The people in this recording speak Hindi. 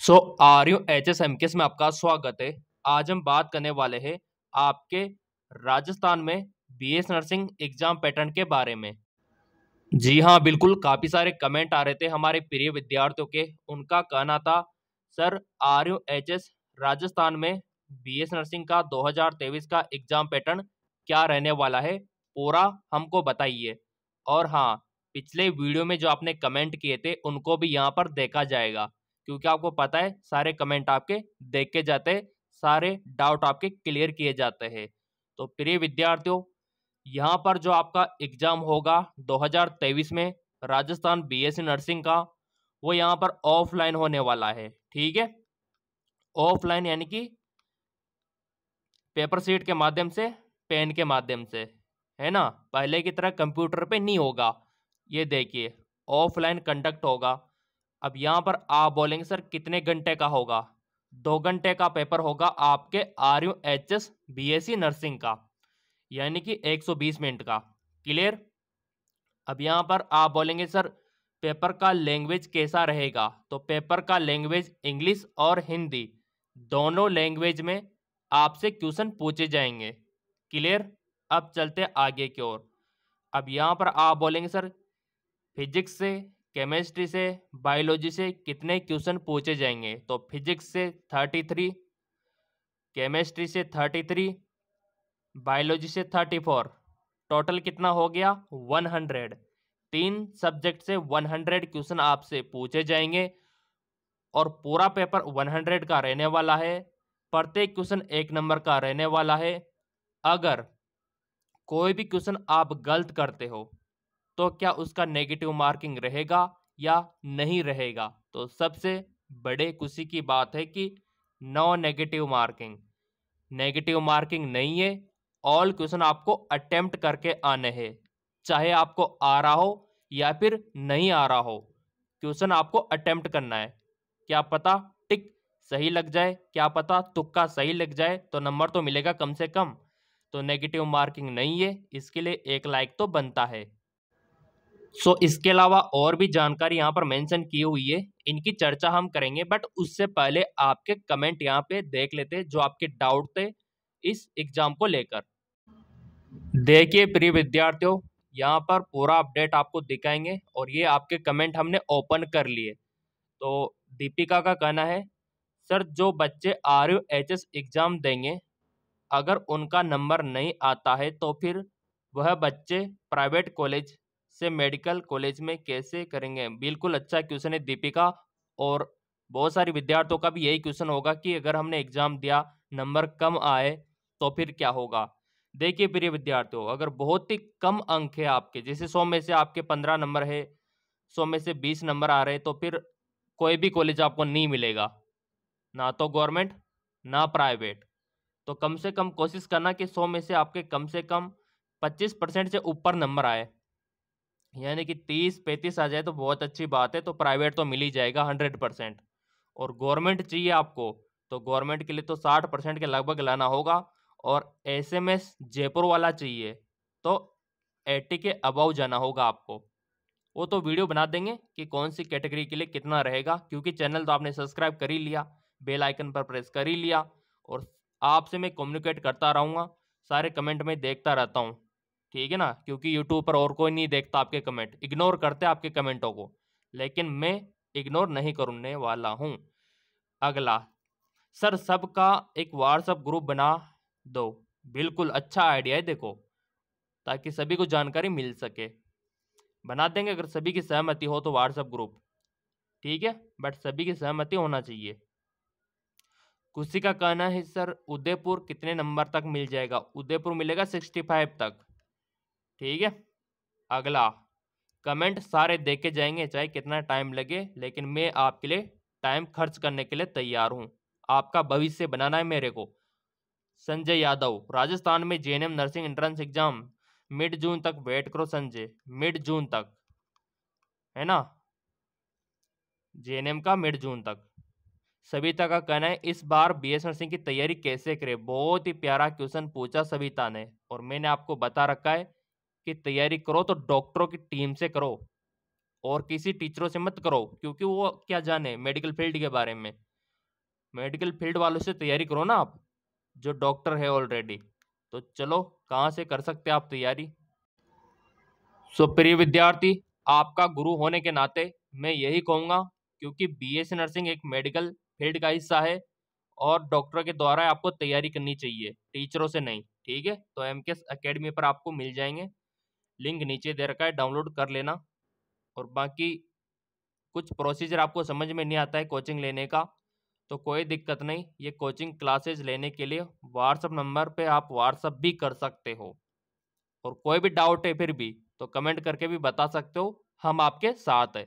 So R U H S M में आपका स्वागत है। आज हम बात करने वाले हैं आपके राजस्थान में B S nursing exam pattern के बारे में। जी हाँ बिल्कुल, काफ़ी सारे कमेंट आ रहे थे हमारे प्रिय विद्यार्थियों के। उनका कहना था, sir R U H S Rajasthan में बी एस नर्सिंग का 2023 का एग्ज़ाम पैटर्न क्या रहने वाला है? पूरा हमको बताइए। और हाँ पिछले वीडियो में जो आपने कमेंट किए थे, उनको भी यहाँ पर देखा जाएगा। क्योंकि आपको पता है, सारे कमेंट आपके देखे जाते जाते सारे डाउट आपके क्लियर किए जाते हैं। तो प्रिय विद्यार्थियों, यहाँ पर जो आपका एग्ज़ाम होगा 2023 में राजस्थान बीएससी नर्सिंग का, वो यहाँ पर ऑफलाइन होने वाला है, ठीक है? ऑफलाइन यानी कि पेपर सीट के माध्यम से पेन के माध्यम से, है ना? पहले की तरह कंप्यूटर पे नहीं होगा, ये देखिए ऑफलाइन कंडक्ट होगा। अब यहाँ पर आप बोलेंगे, सर, कितने घंटे का होगा? दो घंटे का पेपर होगा आपके R U H S B S C nursing का, यानी कि 120 मिनट का। क्लियर? अब यहाँ पर आप बोलेंगे, सर, पेपर का लैंग्वेज कैसा रहेगा? तो पेपर का लैंग्वेज इंग्लिश और हिंदी, दोनों लैंग्वेज में आपसे क्वेश्चन पूछे जाएँगे। क्लियर? अब चलते आगे की ओर। अब यहाँ पर आप बोलेंगे, सर, फिजिक्स से केमिस्ट्री से, बायोलॉजी से कितने क्वेश्चन पूछे जाएँगे? तो फिजिक्स से थर्टी थ्री, केमिस्ट्री से थर्टी थ्री, बायोलॉजी से थर्टी फोर। टोटल कितना हो गया? One hundred. तीन सब्जेक्ट से वन हंड्रेड क्वेश्चन आपसे पूछे जाएँगे और पूरा पेपर वन हंड्रेड का रहने वाला है। प्रत्येक क्वेश्चन एक नंबर का रहने वाला है। अगर कोई भी क्वेश्चन आप गलत करते हो तो क्या उसका नेगेटिव मार्किंग रहेगा या नहीं रहेगा? तो सबसे बड़े खुशी की बात है कि no negative marking negative marking नहीं है ऑल क्वेश्चन आपको अटेम्प्ट करके आने हैं। चाहे आपको आ रहा हो या फिर नहीं आ रहा हो क्वेश्चन आपको अटेम्प्ट करना है। क्या पता टिक सही लग जाए, क्या पता तुक्का सही लग जाए तो नंबर तो मिलेगा कम से कम। तो नेगेटिव मार्किंग नहीं है, इसके लिए एक लाइक तो बनता है। सो so, इसके अलावा और भी जानकारी यहाँ पर मेंशन की हुई है। इनकी चर्चा हम करेंगे बट उससे पहले आपके कमेंट यहाँ पे देख लेते जो आपके डाउट थे इस एग्ज़ाम को लेकर। देखिए प्रिय विद्यार्थियों यहाँ पर पूरा अपडेट आपको दिखाएँगे और ये आपके कमेंट हमने ओपन कर लिए। तो दीपिका का कहना है सर जो बच्चे R U H S exam देंगे अगर उनका नंबर नहीं आता है तो फिर वह बच्चे प्राइवेट कॉलेज से मेडिकल कॉलेज में कैसे करेंगे? बिल्कुल अच्छा क्वेश्चन है दीपिका और बहुत सारे विद्यार्थियों का भी यही क्वेश्चन होगा कि अगर हमने एग्ज़ाम दिया, नंबर कम आए तो फिर क्या होगा? देखिए प्रिय विद्यार्थियों, अगर बहुत ही कम अंक है आपके, जैसे सौ में से आपके पंद्रह नंबर है, सौ में से बीस नंबर आ रहे तो फिर कोई भी कॉलेज आपको नहीं मिलेगा। ना तो गवर्नमेंट, ना प्राइवेट। तो कम से कम कोशिश करना कि सौ में से आपके कम से कम पच्चीस परसेंट से ऊपर नंबर आए। यानी कि तीस पैंतीस आ जाए तो बहुत अच्छी बात है तो प्राइवेट तो मिल ही जाएगा हंड्रेड परसेंट और गवर्नमेंट चाहिए आपको तो गवर्नमेंट के लिए तो साठ परसेंट के लगभग लाना होगा। और एस एम एस जयपुर वाला चाहिए तो एट्टी के अबाउ जाना होगा आपको। वो तो वीडियो बना देंगे कि कौन सी कैटेगरी के लिए कितना रहेगा, क्योंकि चैनल तो आपने सब्सक्राइब कर ही लिया बेल आइकन पर प्रेस कर ही लिया। और आपसे मैं कम्युनिकेट करता रहूँगा, सारे कमेंट में देखता रहता हूँ। ठीक है ना? क्योंकि यूट्यूब पर और कोई नहीं देखता आपके कमेंट इग्नोर करते आपके कमेंटों को। लेकिन मैं इग्नोर नहीं करने वाला हूँ। अगला, सर सबका एक व्हाट्सअप ग्रुप बना दो। बिल्कुल अच्छा आइडिया है देखो, ताकि सभी को जानकारी मिल सके। बना देंगे अगर सभी की सहमति हो तो व्हाट्सअप ग्रुप ठीक है? बट सभी की सहमति होना चाहिए। कुछ का कहना है, सर, उदयपुर कितने नंबर तक मिल जाएगा? उदयपुर मिलेगा सिक्सटी फाइव तक। ठीक है? अगला। कमेंट सारे देखे जाएँगे, चाहे कितना टाइम लगे, लेकिन मैं आपके लिए टाइम खर्च करने के लिए तैयार हूँ। आपका भविष्य बनाना है मेरे को। संजय यादव, राजस्थान में जे nursing entrance exam. Mid June तक वेट करो संजय। मिड जून तक। है ना? जे का मिड जून तक। सविता का कहना है, इस बार बी एस नर्सिंग की तैयारी कैसे करें? बहुत ही प्यारा क्वेश्चन पूछा सविता ने, और मैंने आपको बता रखा है की तैयारी करो तो डॉक्टरों की टीम से करो और किसी टीचरों से मत करो, क्योंकि वो क्या जाने मेडिकल फ़ील्ड के बारे में। मेडिकल फ़ील्ड वालों से तैयारी करो ना आप, जो डॉक्टर है ऑलरेडी। तो चलो, कहाँ से कर सकते आप तैयारी? सो, प्रिय विद्यार्थी, आपका गुरु होने के नाते मैं यही कहूँगा, क्योंकि बीएससी नर्सिंग एक मेडिकल फ़ील्ड का हिस्सा है और डॉक्टर के द्वारा आपको तैयारी करनी चाहिए, टीचरों से नहीं, ठीक है? तो एम के अकेडमी पर आपको मिल जाएँगे। लिंक नीचे दे रखा है, डाउनलोड कर लेना। और बाकी कुछ प्रोसीजर आपको समझ में नहीं आता है कोचिंग लेने का तो कोई दिक्कत नहीं। ये कोचिंग क्लासेज लेने के लिए व्हाट्सअप नंबर पे आप व्हाट्सअप भी कर सकते हो। और कोई भी डाउट है फिर भी तो कमेंट करके भी बता सकते हो। हम आपके साथ है।